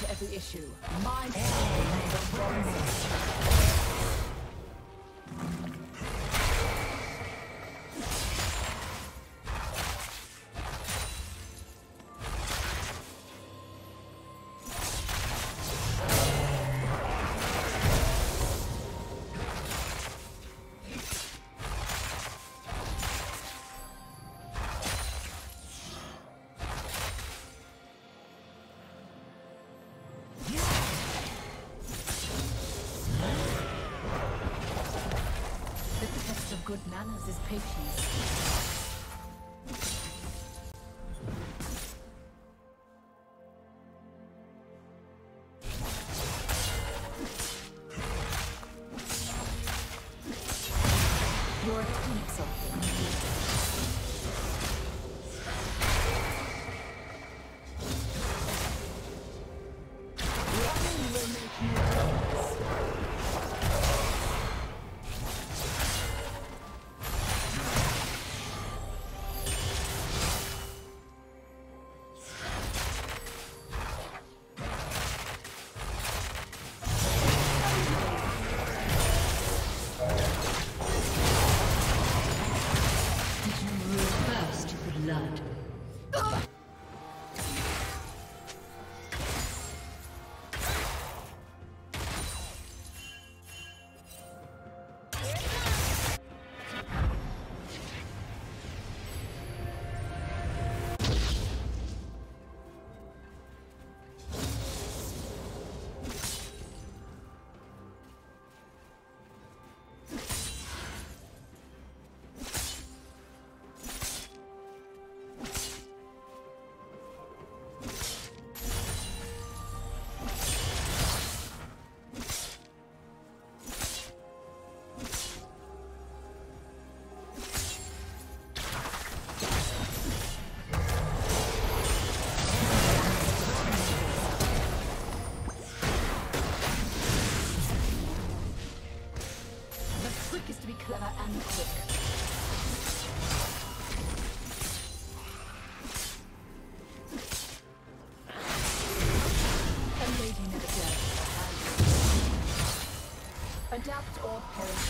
to every issue. My Adapt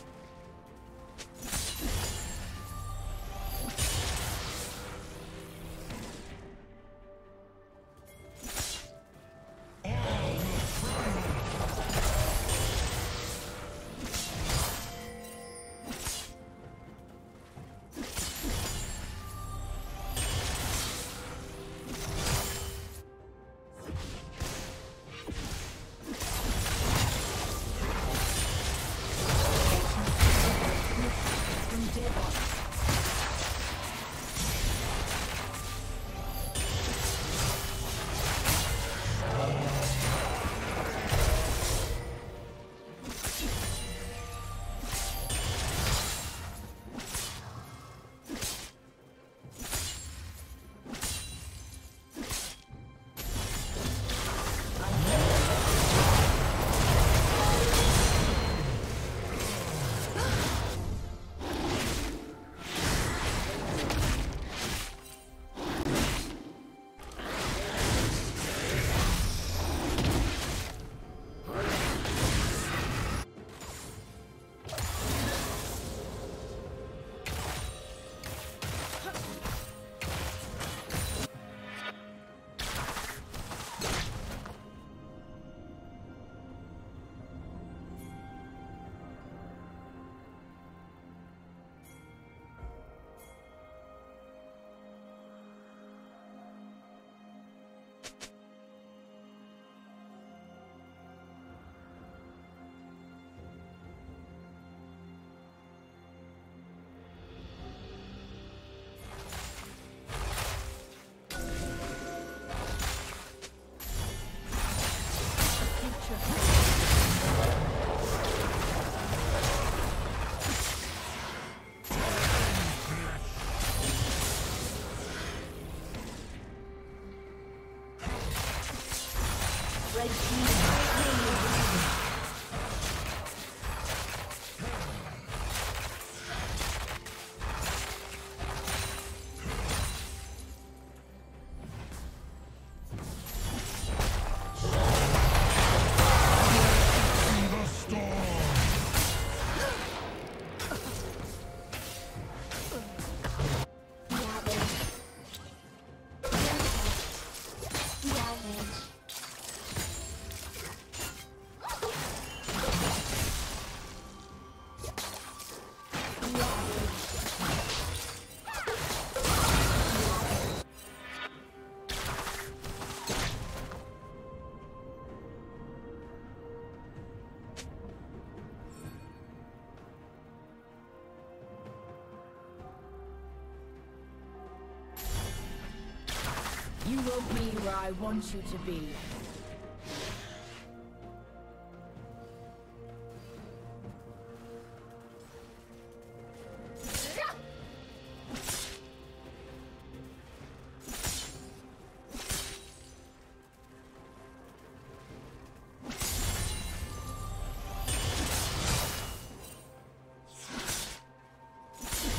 where I want you to be.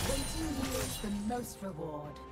Waiting most reward.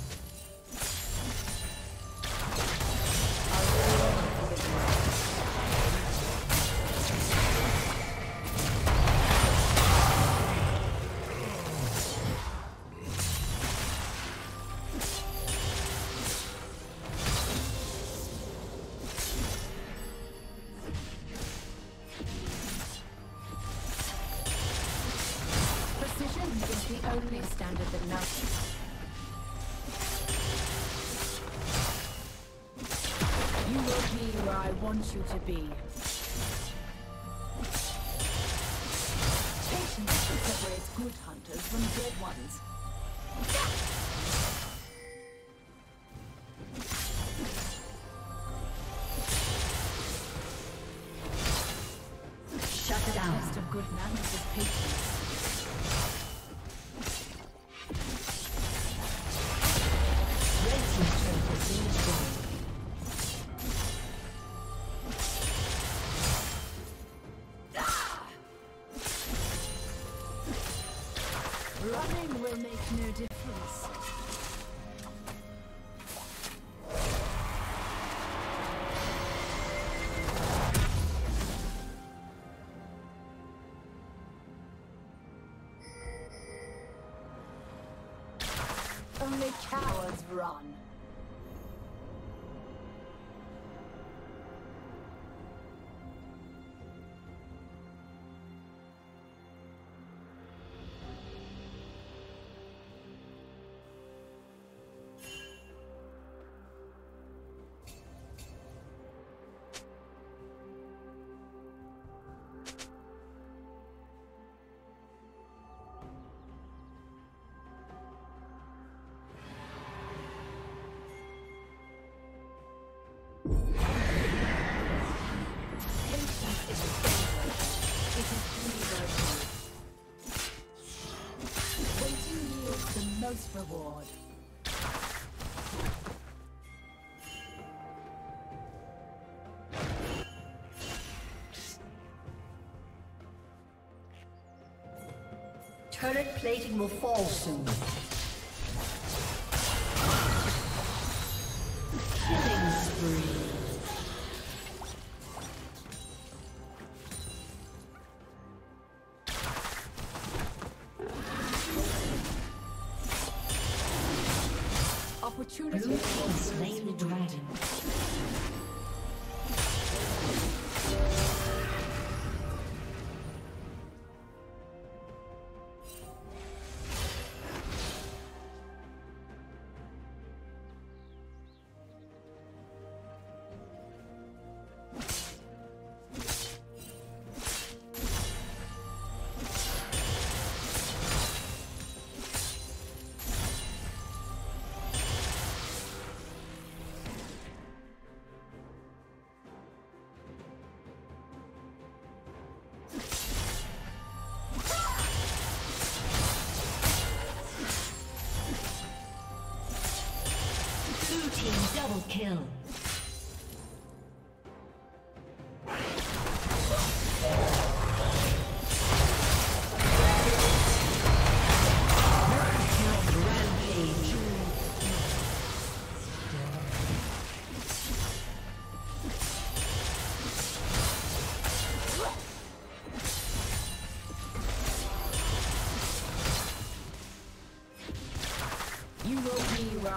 only standard that nothing. You will be where I want you to be. Most reward. Turret plating will fall soon. kill.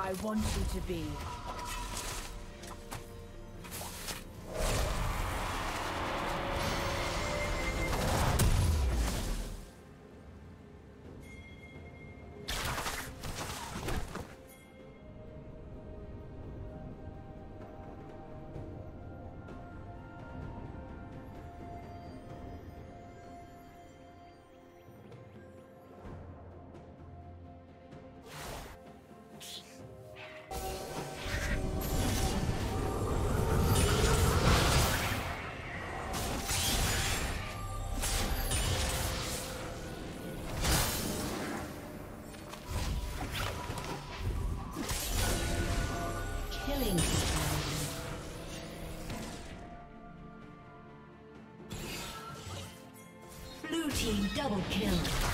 I want you to be. Double kill.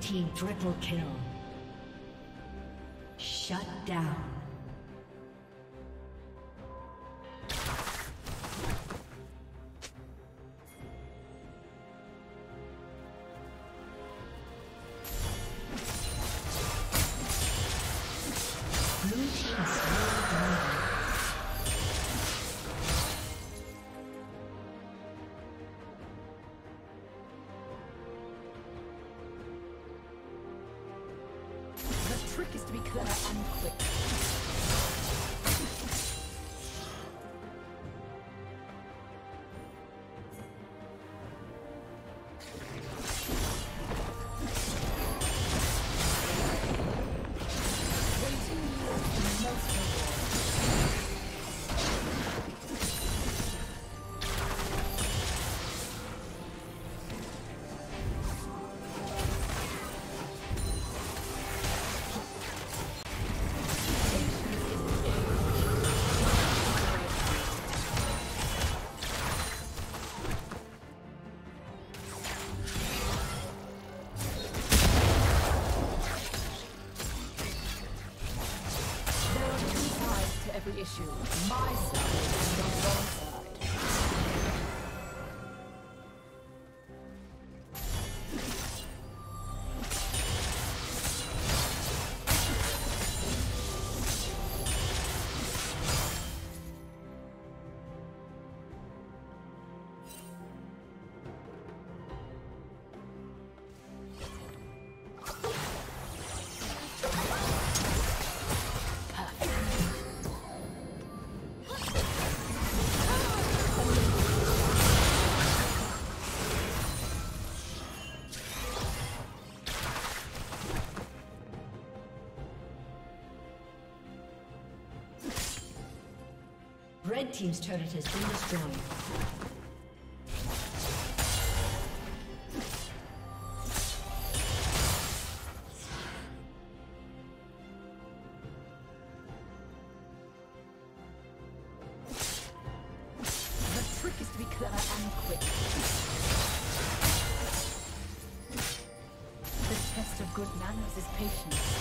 Team triple kill. Shut down. To be clever and quick. Red Team's turret has been destroyed. The trick is to be clever and quick. The test of good manners is patience.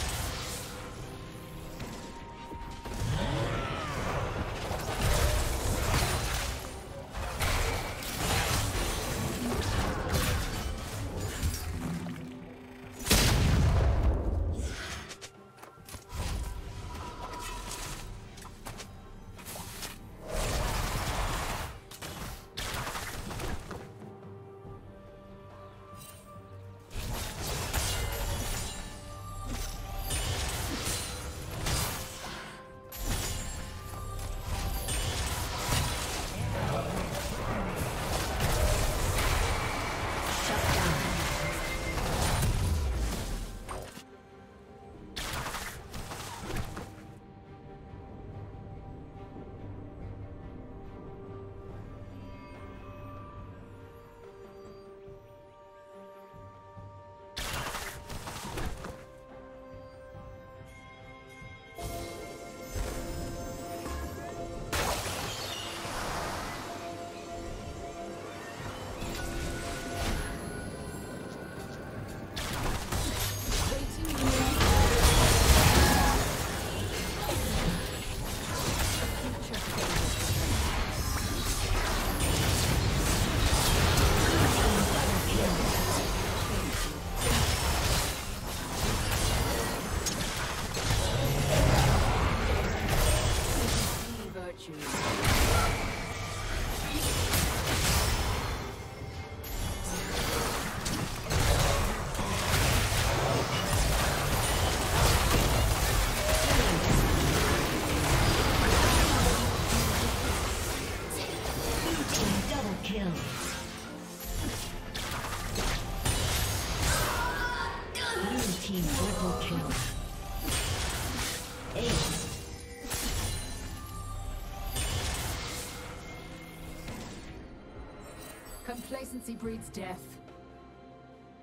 Complacency breeds death.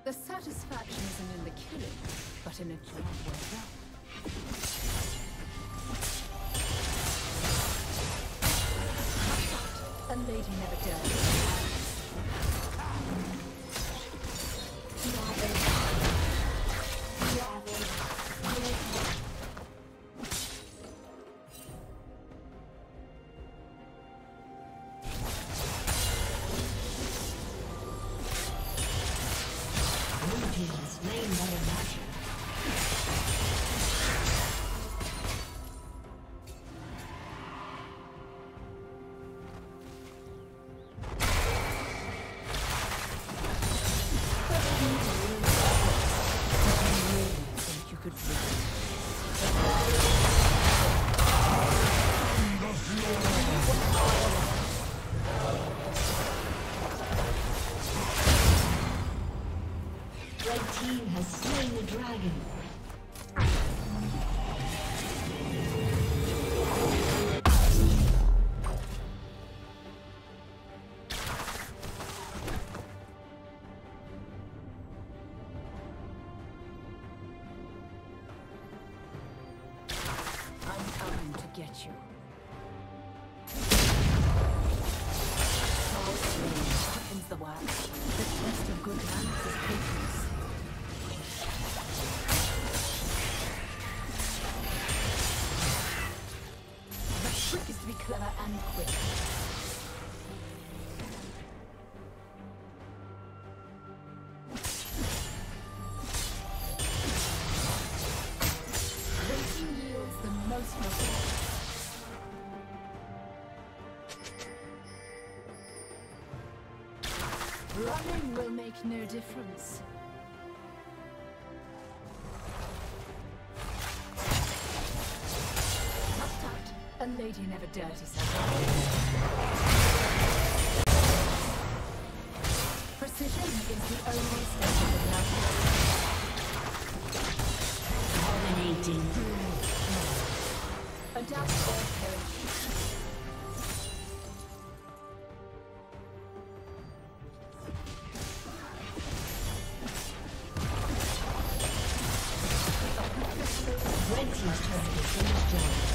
The satisfaction isn't in the killing, but in a job well done. A lady never does. Clever and quick. Running will make no difference. dirty stuff. Precision is the only step in the Dominating. Adapt or perish. Red Team's turret has been destroyed.